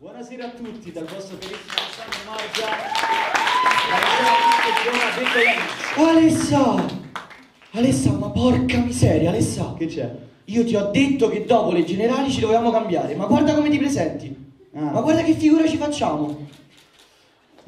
Buonasera a tutti dal vostro carissimo Alessandro Morgia. Alessa! Alessa, ma porca miseria, Alessa! Che c'è? Io ti ho detto che dopo le generali ci dovevamo cambiare, ma guarda come ti presenti! Ah. Ma guarda che figura ci facciamo!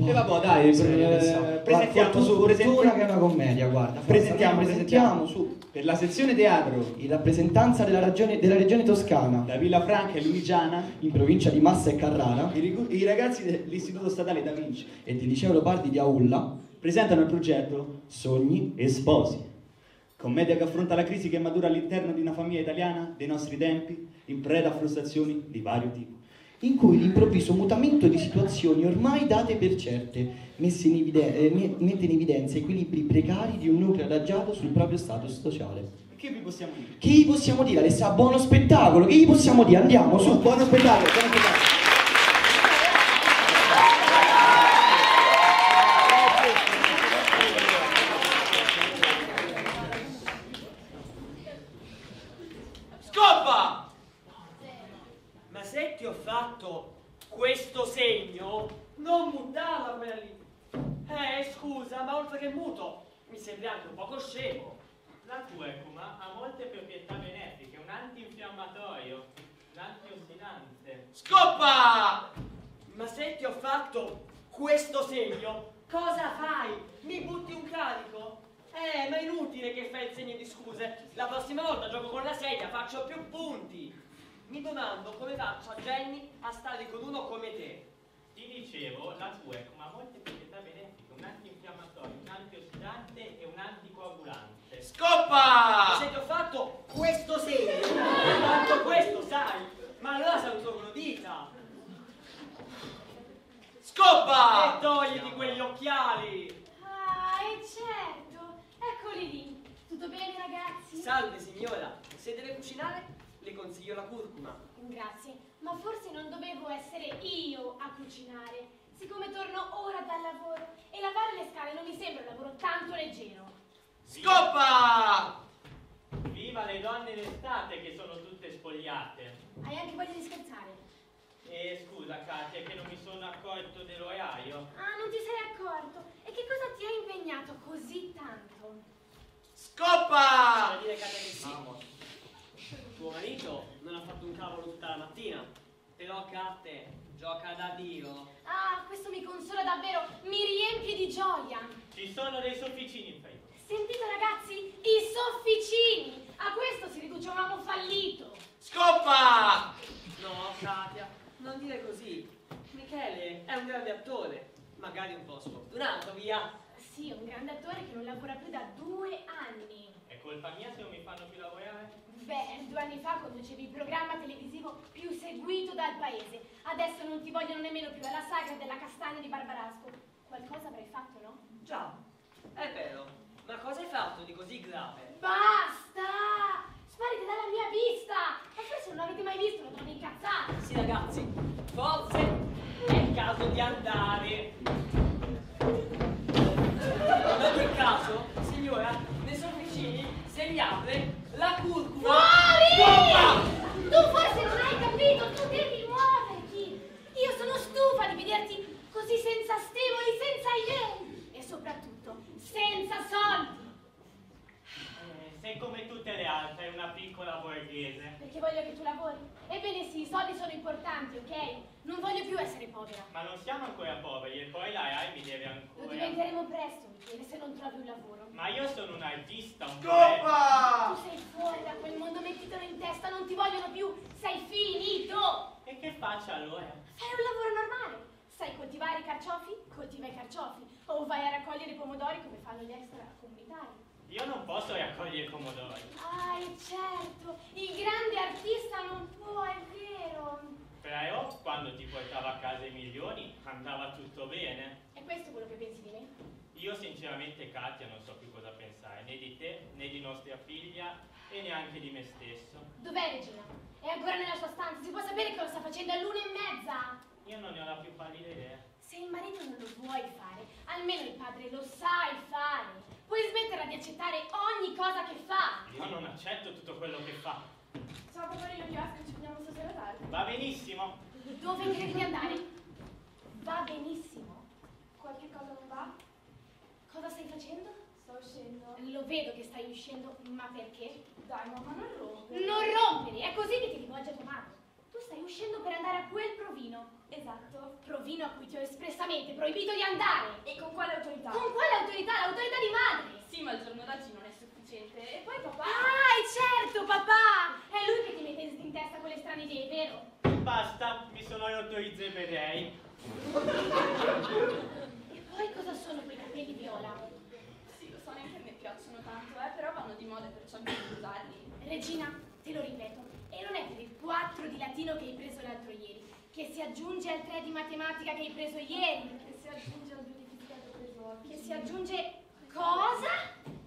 E vabbè, dai, Alessa. presentiamo su, presentiamo- che è una commedia, guarda. presentiamo, presentiamo su. Per la sezione teatro, In rappresentanza della, ragione- della regione toscana, da Villafranca e Lunigiana, in provincia di Massa e Carrara, i, rigu- i ragazzi dell'Istituto Statale Da Vinci e del liceo Leopardi di Aulla, presentano il progetto Sogni e Sposi. Commedia che affronta la crisi che matura all'interno di una famiglia italiana dei nostri tempi, in preda a frustrazioni di vario tipo. In cui l'improvviso mutamento di situazioni ormai date per certe messe in evide- eh, me- mette in evidenza equilibri precari di un nucleo adagiato sul proprio status sociale. Che vi possiamo dire? Che gli possiamo dire, Alessa? Buono spettacolo, che gli possiamo dire? Andiamo, su. buono spettacolo, buono spettacolo. Scoppa! Ma se ti ho fatto questo segno, non mutava quella lì. Eh, scusa, ma oltre che muto, mi sembri anche un poco scemo. La curcuma ha molte proprietà benefiche, un antinfiammatorio, un antiossidante. Scoppa! Ma se ti ho fatto questo segno, cosa fai? Mi butti un carico? Eh, ma è inutile che fai il segno di scuse. La prossima volta gioco con la sedia, faccio più punti. Mi domando come faccio a Jenny a stare con uno come te. Ti dicevo, la curcuma ha molte proprietà benefiche, un antinfiammatorio, un antiossidante e un anticoagulante. Scoppa! Se ti ho fatto questo segno, tanto questo sai, ma allora saluto con dita. Scoppa! E togliti quegli occhiali. Ah, e certo! Eccoli lì! Tutto bene, ragazzi? Salve signora, se deve cucinare le consiglio la curcuma. Grazie, ma forse non dovevo essere io a cucinare, siccome torno ora dal lavoro e lavare le scale non mi sembra un lavoro tanto leggero. Scoppa! Viva le donne d'estate che sono tutte spogliate. Hai anche voglia di scherzare? E scusa Katia, che non mi sono accorto dell'orario. Ah, non ti sei accorto? E che cosa ti ha impegnato così tanto? Scoppa! dire Katia che sì. Tuo marito non ha fatto un cavolo tutta la mattina, però Katia gioca da Dio. Ah, questo mi consola davvero, mi riempie di gioia. Ci sono dei sofficini in frigo. Sentite ragazzi, i sofficini! A questo si riduce un uomo fallito. Scoppa! No, Katia, non dire così. Michele è un grande attore, magari un po' sfortunato, via. Sì, un grande attore che non lavora più da due anni. Colpa mia se non mi fanno più lavorare? Beh, due anni fa conducevi il programma televisivo più seguito dal paese. Adesso non ti vogliono nemmeno più alla sagra della castagna di Barbarasco. Qualcosa avrai fatto, no? Già, è vero. Ma cosa hai fatto di così grave? Basta! Sparite dalla mia vista! Ma forse non l'avete mai visto, lo trovo incazzato! Sì, ragazzi, forse è il caso di andare. In ogni caso, signora, se li apre, la curcuma... Fuori! Scoppa! Tu forse non hai capito, tu devi muoverti! Io sono stufa di vederti così senza stimoli, senza idee! E soprattutto, senza soldi! Eh, sei come tutte le altre, una piccola borghese. Perché voglio che tu lavori. Ebbene sì, i soldi sono importanti, ok? Non voglio più essere povera. Ma non siamo ancora poveri e poi la RAI mi deve Lo ancora... diventeremo presto, Michele, se non trovi un lavoro. Ma io sono un artista, un Scoppa! Tu sei fuori da quel mondo, mettitelo in testa, non ti vogliono più, sei finito! E che faccio allora? Fai un lavoro normale. Sai coltivare i carciofi? Coltiva i carciofi. O vai a raccogliere i pomodori come fanno gli extracomunitari. Io non posso raccogliere pomodori. Ah, certo, il grande artista non può, è vero. Però quando ti portava a casa i milioni andava tutto bene. E questo è quello che pensi di me? Io sinceramente Katia non so più cosa pensare, né di te, né di nostra figlia e neanche di me stesso. Dov'è Regina? È ancora nella sua stanza, si può sapere cosa sta facendo? È l'una e mezza. Io non ne ho la più pallida idea. Se il marito non lo vuoi fare, almeno il padre lo sai fare. Puoi smetterla di accettare ogni cosa che fa. Io non accetto tutto quello che fa. Ciao, Paparino, ti ci vediamo stasera tardi. Va benissimo. Dove credi di andare? Va benissimo. Qualche cosa non va? Cosa stai facendo? Sto uscendo. Lo vedo che stai uscendo, ma perché? Dai, mamma, non rompere. Non rompere, è così che ti rivolge a tua madre. Tu stai uscendo per andare a quel provino. Esatto. Provino a cui ti ho espressamente proibito di andare. E con quale autorità? Con quale autorità? L'autorità di madre. Sì, ma il giorno d'oggi non è sufficiente. E poi papà... Ah, è certo, papà! È lui che ti mette in testa quelle strane idee, vero? Basta, mi sono rotto i zebedei. E poi cosa sono quei capelli viola? Sì, lo so, neanche a me piacciono tanto, eh, però vanno di moda e perciò bisogna usarli. Regina, te lo ripeto, e non è per il 4 di latino che hai preso l'altro ieri, che si aggiunge al 3 di matematica che hai preso ieri, Che si aggiunge al 2 di fisica che ho preso oggi. che si aggiunge... Cosa?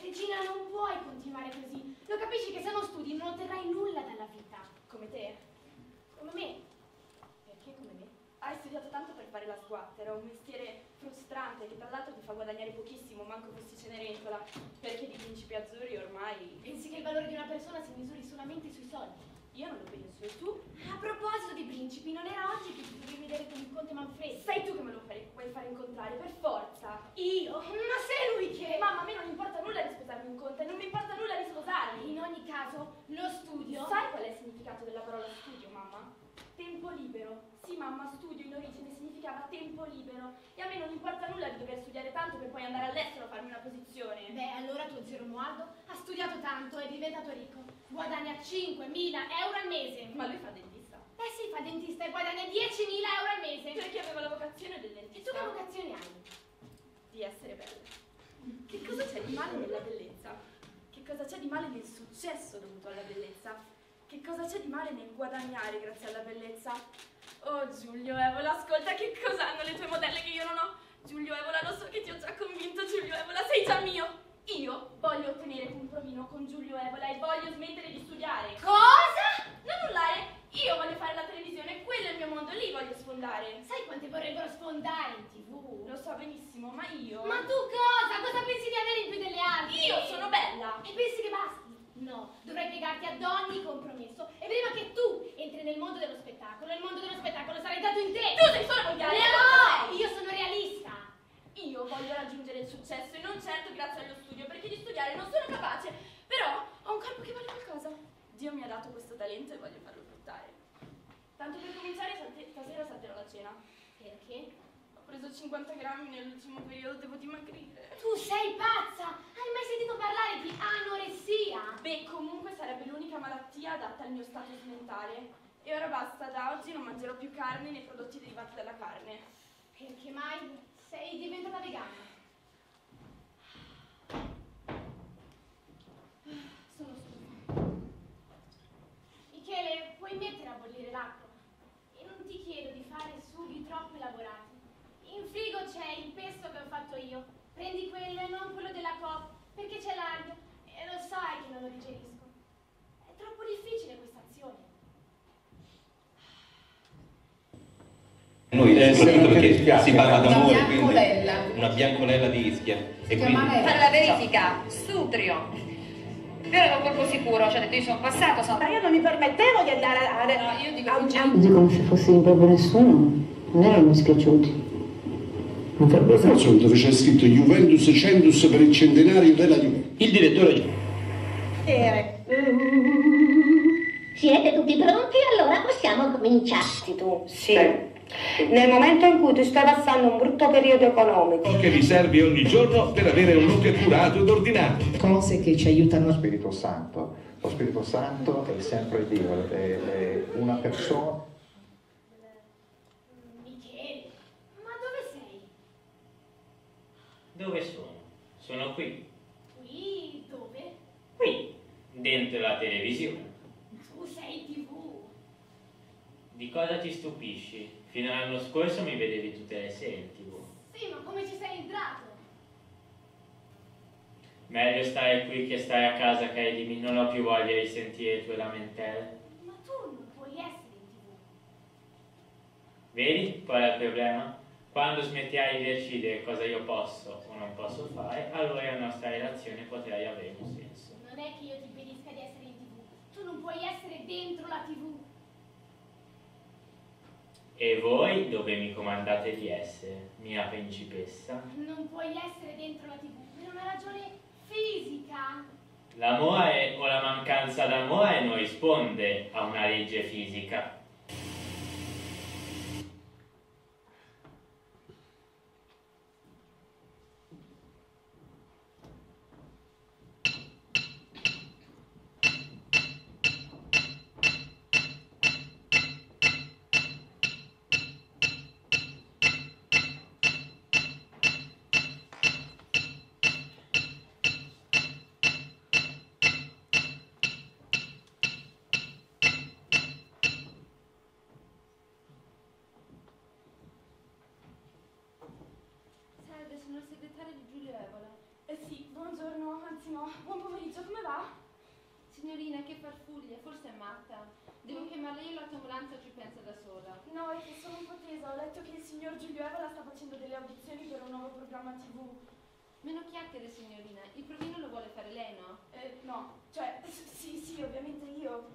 Regina, non puoi continuare così. Lo capisci che se non studi non otterrai nulla dalla vita. Come te. Come me. Perché come me? Hai studiato tanto per fare la sguattera, un mestiere frustrante che tra l'altro ti fa guadagnare pochissimo, manco fossi Cenerentola, perché di principi azzurri ormai... Pensi che il valore di una persona si misuri solamente sui soldi? Io non lo penso, e tu? A proposito di principi, non era oggi che ti dovevi vedere con il conte Manfredi? Sei tu che me lo fai, vuoi fare incontrare, per forza! Io? Ma sei lui che... Mamma, a me non importa nulla di sposarmi un conte, non mi importa nulla di sposarmi! In ogni caso, lo studio... Sai qual è il significato della parola studio, mamma? Tempo libero. Sì, mamma, studio in origine significava tempo libero. E a me non importa nulla di dover studiare tanto per poi andare all'estero a farmi una posizione. Beh, allora tuo zio Romualdo ha studiato tanto e è diventato ricco. Guadagna 5.000 euro al mese. Ma lui fa dentista. Eh sì, fa dentista e guadagna 10.000 euro al mese. Perché aveva la vocazione del E tu dentista. che vocazione hai? Di essere bella. Che cosa c'è di male nella bellezza? Che cosa c'è di male nel successo dovuto alla bellezza? Che cosa c'è di male nel guadagnare grazie alla bellezza? Oh Giulio Evola, ascolta che cosa hanno le tue modelle che io non ho? Giulio Evola, lo so che ti ho già convinto, Giulio Evola, sei già mio! Io voglio ottenere un provino con Giulio Evola e voglio smettere di studiare. Cosa? Non nullare! Io voglio fare la televisione, quello è il mio mondo, lì voglio sfondare. Sai quante vorrebbero sfondare in tv? Lo so benissimo, ma io... Ma tu cosa? Cosa pensi di avere in più delle altre? Io sono bella! E pensi che basti? Piegarti ad ogni compromesso. E prima che tu entri nel mondo dello spettacolo, il mondo dello spettacolo sarà entrato in te. Tu sei solo volgare! No, io sono realista. Io voglio raggiungere il successo e non certo grazie allo studio, perché di studiare non sono capace, però ho un corpo che vale qualcosa. Dio mi ha dato questo talento e voglio farlo fruttare. Tanto per cominciare, stasera salterò la cena. Perché? Ho preso 50 grammi nell'ultimo periodo, devo dimagrire. Tu sei pazza! Hai mai sentito parlare di anoressia? Beh, comunque sarebbe l'unica malattia adatta al mio status mentale. E ora basta, da oggi non mangerò più carne né prodotti derivati dalla carne. Perché mai sei diventata vegana? Sono stufa. Michele, puoi mettere a bollire l'acqua? E non ti chiedo di fare sughi troppo elaborati. In frigo c'è il pesto che ho fatto io. Prendi quello e non quello della Coop, perché c'è l'aglio e lo sai che non lo digerisco. È troppo difficile questa azione. Noi Eh, soprattutto perché si parla Una d'amore, quindi biancolella. una biancolella di Ischia. E Si quindi chiama lei? Fare la verifica, Sutrio. Però un colpo sicuro, cioè detto io sono passato, sono... Io non mi permettevo di andare a... No, io dico a- a- Così come se fossi proprio nessuno, non erano dispiaciuti. Non farebbe forza dove c'è scritto Juventus Centus per il centenario della Juve. il direttore Siete tutti pronti? Allora possiamo cominciare. Tu, sì. Nel momento in cui tu stai passando un brutto periodo economico, che vi serve ogni giorno per avere un look curato ed ordinato. cose che ci aiutano Lo Spirito Santo. Lo Spirito Santo è sempre Dio, è, è una persona. Michele, ma dove sei? Dove sono? Sono qui, Qui dove? qui, dentro la televisione. Tu sei tv. Di cosa ti stupisci? Fino all'anno scorso mi vedevi tutte le sere in tv. Sì, ma come ci sei entrato? Meglio stare qui che stare a casa, credimi, non ho più voglia di sentire le tue lamentele. Ma tu non puoi essere in tv. Vedi qual è il problema? Quando smetterai di decidere cosa io posso o non posso fare, allora la nostra relazione potrà avere un senso. Non è che io ti impedisca di essere in tv. Tu non puoi essere dentro la tv. E voi dove mi comandate di essere, mia principessa? Non puoi essere dentro la TV per una ragione fisica. L'amore o la mancanza d'amore non risponde a una legge fisica. Il segretario di Giulio Evola. Eh sì, buongiorno, anzi no, buon pomeriggio, come va? Signorina, che farfuglia, forse è matta. Devo chiamarla io l'autoambulanza ci pensa da sola? No, è che sono un po' tesa, ho letto che il signor Giulio Evola sta facendo delle audizioni per un nuovo programma tv. Meno chiacchiere, signorina. Il provino lo vuole fare lei, no? Eh, no, cioè, sì, sì, ovviamente io.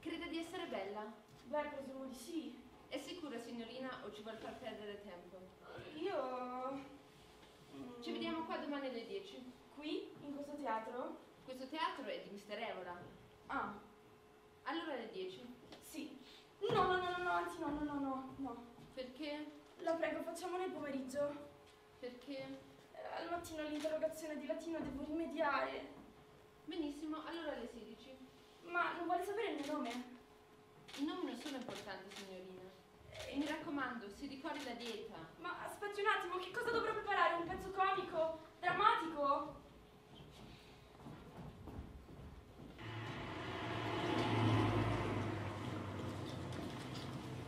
Crede di essere bella? Beh, presumo di sì. È sicura, signorina, o ci vuol far perdere tempo? Io... Ci vediamo qua domani alle 10. Qui? In questo teatro? Questo teatro è di Mister Evola. Ah, Allora alle 10. sì. No, no, no, no, no, anzi no, no, no, no, no. Perché? La prego, facciamo nel pomeriggio. Perché? Eh, Al mattino all'interrogazione di latino devo rimediare. Benissimo, allora alle 16. Ma non vuole sapere il mio nome? I nomi non sono importanti, signorina. E mi raccomando, si ricordi la dieta. Ma aspetti un attimo, che cosa dovrò preparare? Un pezzo comico? Drammatico?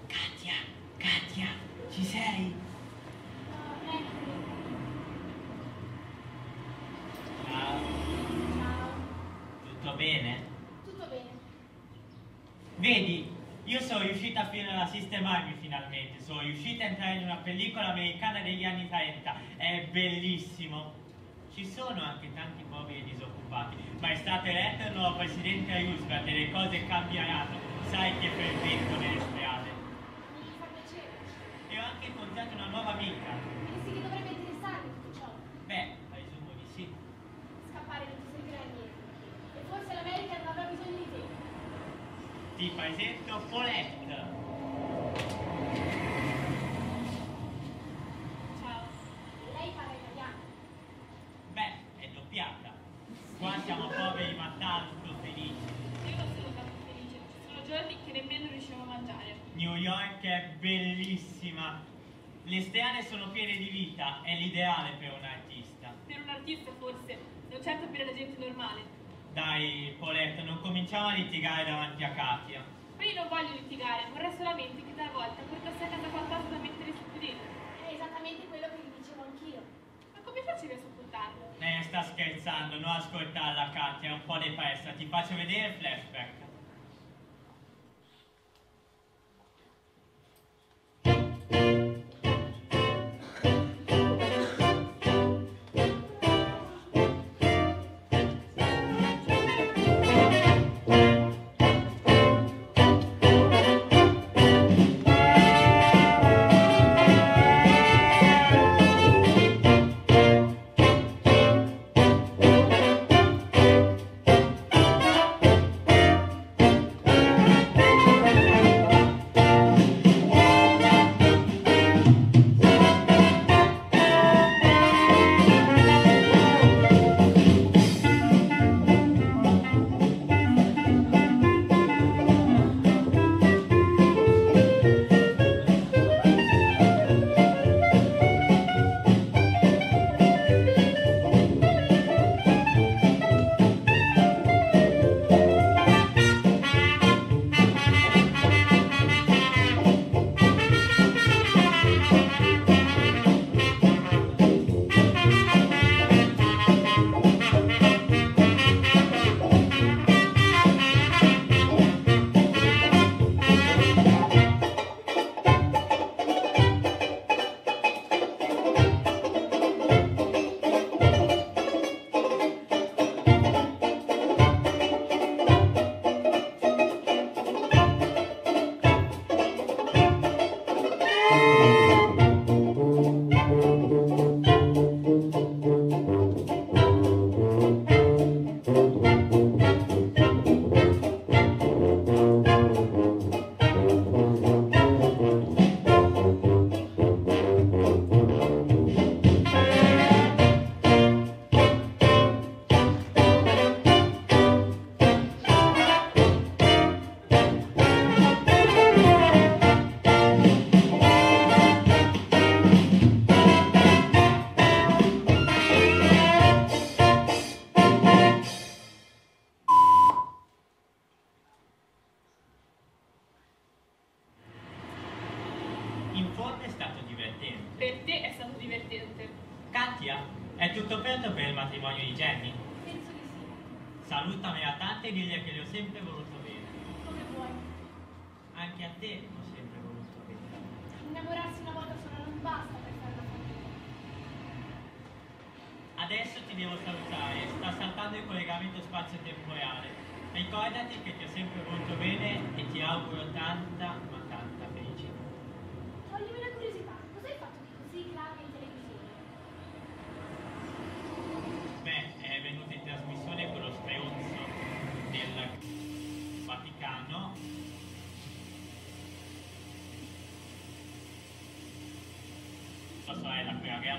Katia, Katia, ci sei? Ciao. Tutto bene? Tutto bene. Vedi, io sono riuscita fino a sistemarmi finalmente, sono riuscita a entrare in una pellicola americana degli anni 30, è bellissimo. Ci sono anche tanti poveri disoccupati, ma è stato eletto il nuovo presidente Roosevelt e le cose cambieranno. Sai che fermento nelle strade. Mi fa piacere. E ho anche incontrato una nuova amica. Pensi che dovrebbe interessarmi tutto ciò? Beh, presumo di sì. Scappare non ti servirà a niente. E forse l'America non avrà bisogno di te. Ti presento Paulette. Ciao. Lei parla italiano. Beh, è doppiata. Qua siamo poveri ma tanto felici. Io non sono tanto felice, ci sono giorni che nemmeno riusciamo a mangiare. New York è bellissima. Le strade sono piene di vita, è l'ideale per un artista. Per un artista forse, non certo per la gente normale. Dai, Paulette, non cominciamo a litigare davanti a Katia. Ma io non voglio litigare, vorrei solamente che talvolta portassi a casa qualcosa da mettere sul piedino. È esattamente quello che gli dicevo anch'io. Ma come facevi a sopportarlo? Eh, sta scherzando, non ascoltarla Katia, è un po' depressa. Ti faccio vedere il flashback. Che ha...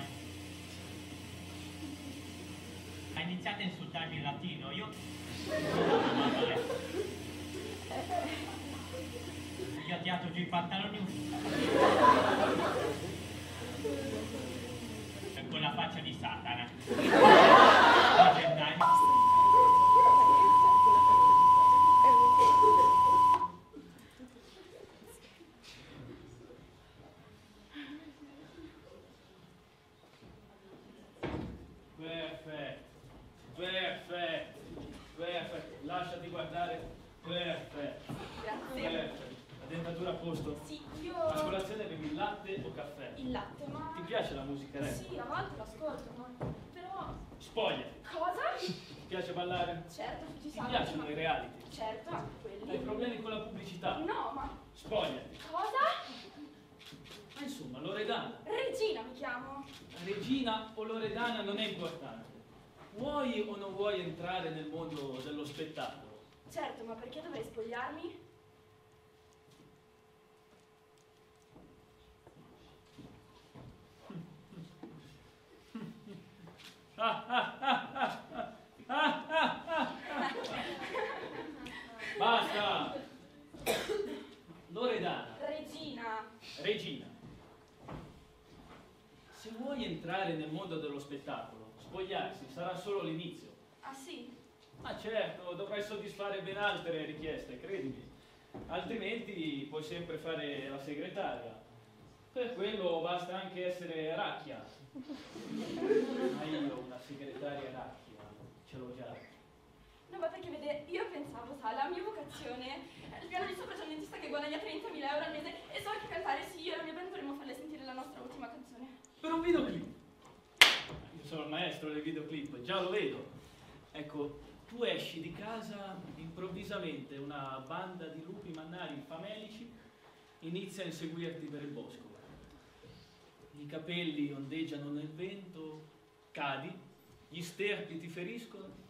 Ha iniziato a insultarmi in latino, io... Gli ho tirato giù i pantaloni con la faccia di Satana. pubblicità. No, ma... Spogliati. Cosa? Ma insomma, Loredana. Regina mi chiamo. Regina o Loredana non è importante. Vuoi o non vuoi entrare nel mondo dello spettacolo? Certo, ma perché dovrei spogliarmi? Basta! Loredana, Regina. Regina, se vuoi entrare nel mondo dello spettacolo, spogliarsi sarà solo l'inizio. Ah sì? Ma certo, dovrai soddisfare ben altre richieste, credimi. Altrimenti puoi sempre fare la segretaria. Per quello basta anche essere racchia. Ma io una segretaria racchia ce l'ho già. No, ma perché vede, io pensavo, sa, la mia vocazione è il piano di sopra che guadagna 30.000 euro al mese e so che cantare sì, io e la mia band dovremmo farle sentire la nostra ultima canzone. Per un videoclip. Io sono il maestro del videoclip, già lo vedo. Ecco, tu esci di casa improvvisamente, una banda di lupi mannari famelici inizia a inseguirti per il bosco. I capelli ondeggiano nel vento, cadi, gli sterpi ti feriscono,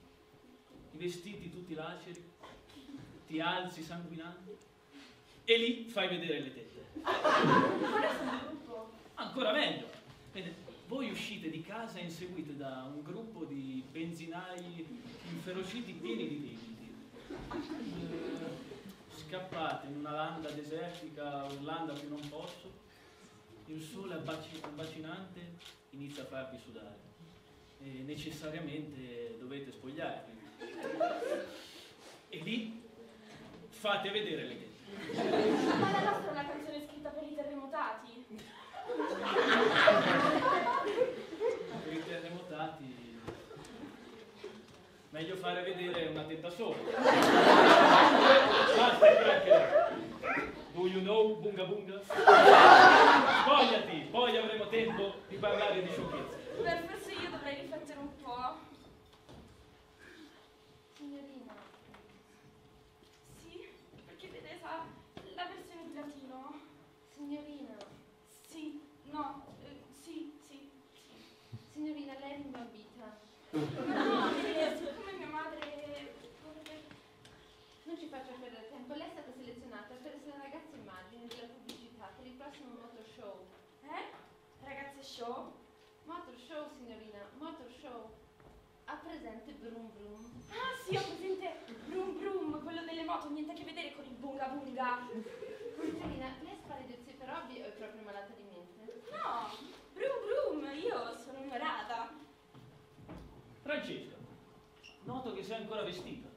i vestiti tutti laceri, ti alzi sanguinante e lì fai vedere le tette. Ancora meglio. Voi uscite di casa inseguite da un gruppo di benzinai inferociti pieni di debiti. Eh, Scappate in una landa desertica urlando a più non posso. Il sole abbaci- abbacinante inizia a farvi sudare. E necessariamente dovete spogliarvi. E lì fate vedere le tette. Ma la nostra è una canzone scritta per i terremotati. Per i terremotati meglio fare vedere una tetta sola. Do you know bunga bunga? Spogliati, poi avremo tempo di parlare di sciocchezze. Beh, forse io dovrei riflettere un po'. Signorina, Sì? Perché vede, sa, la versione in latino. signorina, Sì, no, eh, sì, sì, sì. È rimbambita. No, siccome mia madre... Non ci faccia perdere tempo, lei è stata selezionata per essere la ragazza immagine della pubblicità per il prossimo motor show. Eh? Ragazze show? Motor show, signorina, motor show. Ha presente Brum Brum? Ah sì, ho presente Brum Brum, quello delle moto, niente a che vedere con il bunga bunga. Signorina, lei spara idiozie per hobby o è proprio malata di mente? No, Brum Brum, io sono onorata. Francesca, noto che sei ancora vestita.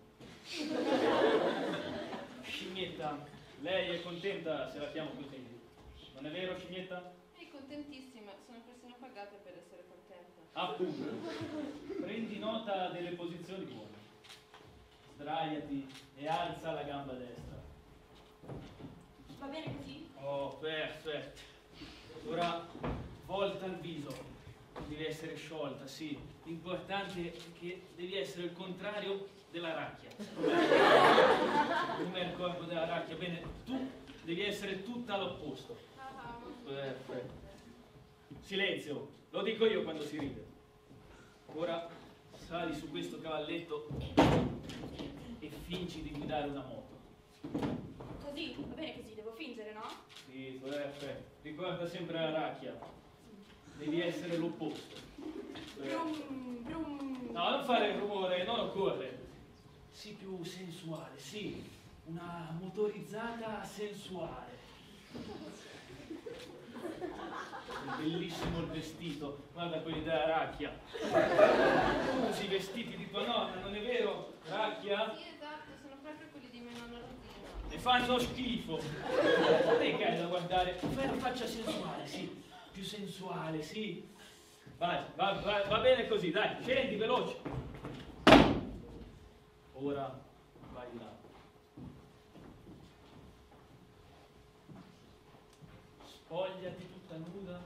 Scimmietta, lei è contenta se la chiamo così? Non è vero, scimmietta? È contentissima, sono persino pagate per essere contenta. appunto, prendi nota delle posizioni buone. Sdraiati e alza la gamba destra. Va bene così? Oh, perfetto. Ora volta il viso. Devi essere sciolta, sì. L'importante è che devi essere il contrario della racchia. Come il corpo della racchia. Bene, tu devi essere tutta all'opposto. Perfetto. Silenzio, lo dico io quando si ride. Ora sali su questo cavalletto e fingi di guidare una moto. Così, va bene così, devo fingere, no? Sì, perfetto. Ricorda sempre la racchia. Devi essere l'opposto. Brum, brum. No, non fare rumore, non occorre. Sii più sensuale, sì. Una motorizzata sensuale. È bellissimo il vestito, guarda quelli della racchia. Usi i vestiti di tua nonna, non è vero? Racchia? Sì, esatto, sono proprio quelli di mia nonna Rosina. E fanno schifo. Te che hai da guardare? Fai la faccia sensuale, sì. Più sensuale, sì. Vai, va, va, va bene così, dai, scendi veloce. Ora vai là. Spogliati tutta nuda.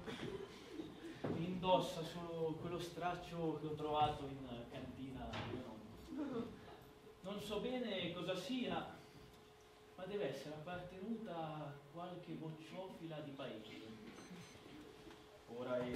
Indossa solo quello straccio che ho trovato in cantina. Non so bene cosa sia, ma deve essere appartenuta a qualche bocciofila di paese. Ora è...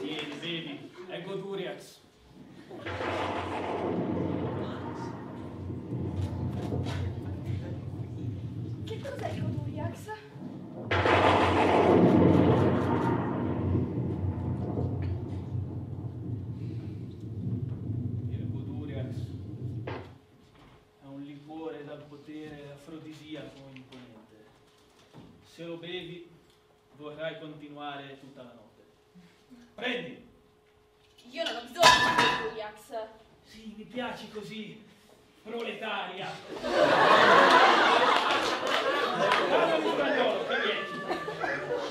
Vieni, vedi, è Goduriax. Che cos'è il Goduriax? Il Goduriax è un liquore dal potere afrodisiaco imponente. Se lo bevi vorrai continuare tutta la notte. Prendi! Io non ho bisogno di Goduriax. Sì, mi piaci così, proletaria. Guarda il buragliolo, che vieni?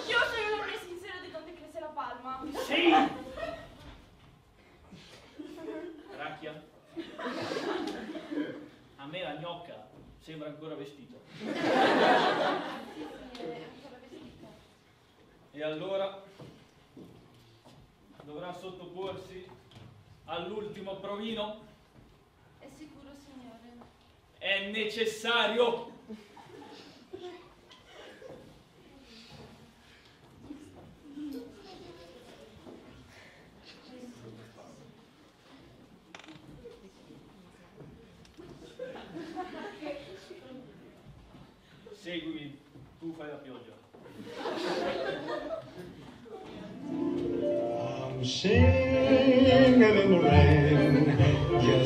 Io sono una mia sincera di donde cresce la palma. Sì! Racchia? A me la gnocca sembra ancora vestita. E allora dovrà sottoporsi all'ultimo provino. È sicuro, signore? È necessario.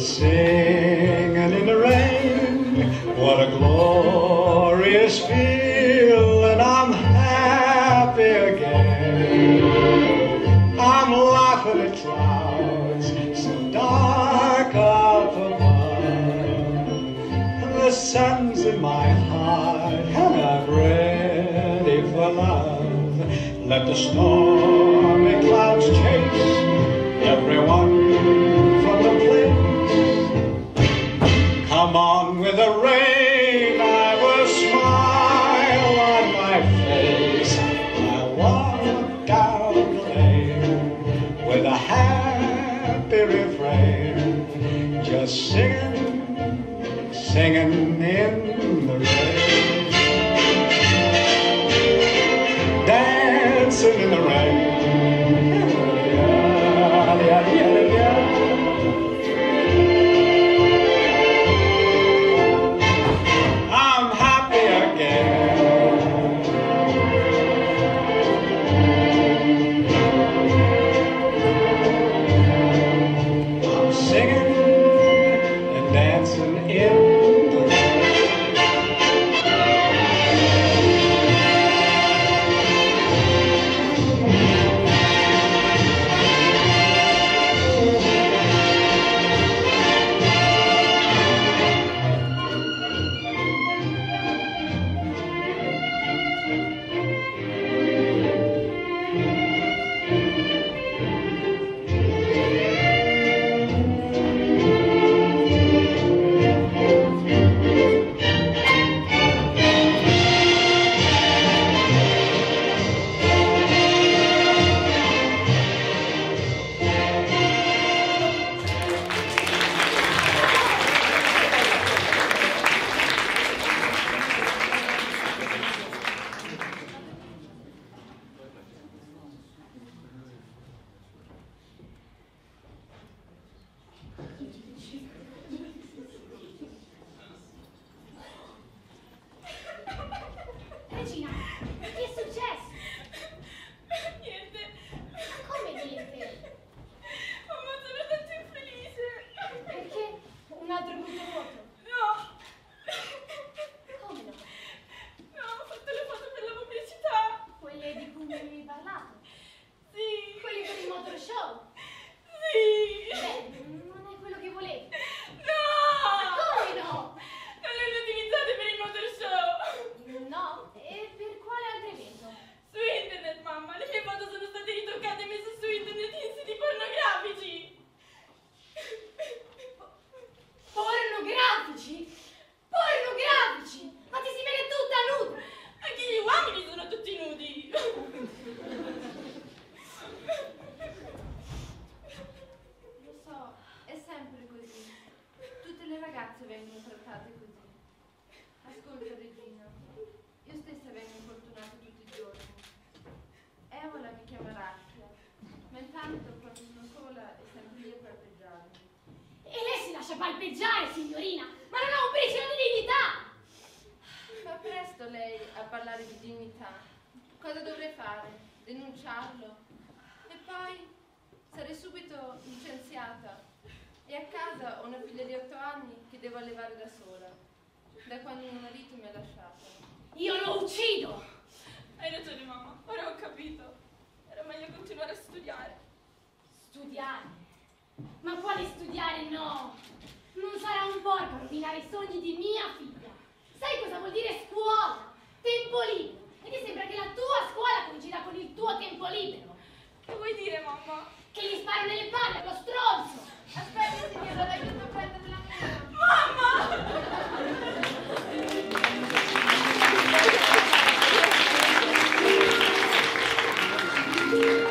Singing in the rain. What a glorious feeling! I'm happy again. I'm laughing at clouds so dark up above. The sun's in my heart, and I'm ready for love. Let the stormy palpeggiare, signorina! Ma non ha un briciolo di dignità! Fa presto lei a parlare di dignità. Cosa dovrei fare? Denunciarlo? E poi sarei subito licenziata. E a casa ho una figlia di otto anni che devo allevare da sola, da quando mio marito mi ha lasciata. Io lo uccido! Hai ragione, mamma. Ora ho capito. Era meglio continuare a studiare. Studiare? Ma quale studiare no? Non sarà un porco a rovinare i sogni di mia figlia. Sai cosa vuol dire scuola? Tempo libero. E ti sembra che la tua scuola coincida con il tuo tempo libero? Che vuoi dire, mamma? Che gli sparo nelle palle allo stronzo! Aspetta, signora, l'aiuto a prendere la mia. Mamma!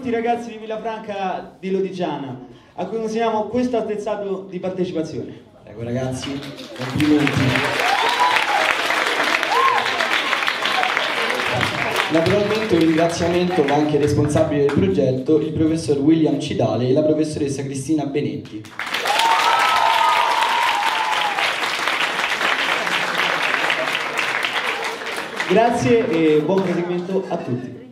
tutti i ragazzi di Villafranca di Lodigiana, a cui consegniamo questo attestato di partecipazione. Ecco ragazzi, complimenti. Naturalmente un ringraziamento va anche ai responsabili del progetto, il professor William Cidale e la professoressa Cristina Benetti. Grazie e buon proseguimento a tutti.